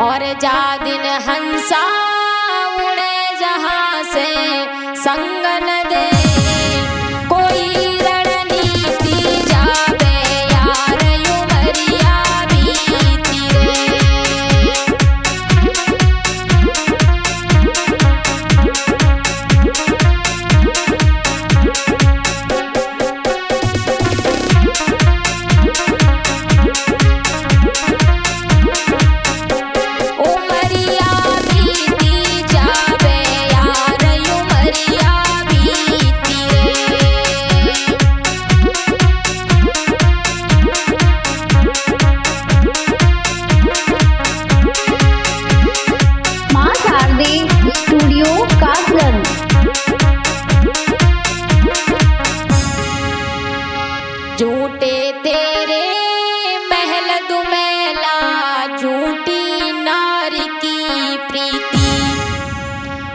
और जा दिन हंसा उड़े जहाँ से संगन दे।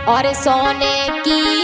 और सोने की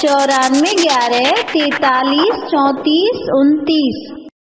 चौरानवे ग्यारह तैतालीस चौंतीस उनतीस।